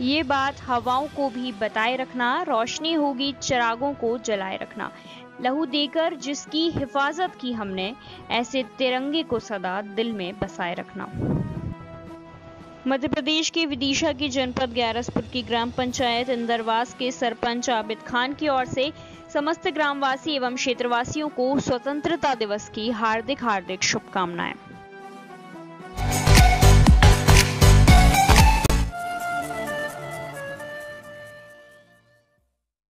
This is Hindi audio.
ये बात हवाओं को भी बताए रखना, रोशनी होगी चिरागों को जलाए रखना। लहू देकर जिसकी हिफाजत की हमने, ऐसे तिरंगे को सदा दिल में बसाए रखना। मध्य प्रदेश के विदिशा की जनपद ग्यारसपुर की ग्राम पंचायत इंदरवास के सरपंच आबिद खान की ओर से समस्त ग्रामवासी एवं क्षेत्रवासियों को स्वतंत्रता दिवस की हार्दिक हार्दिक शुभकामनाएँ।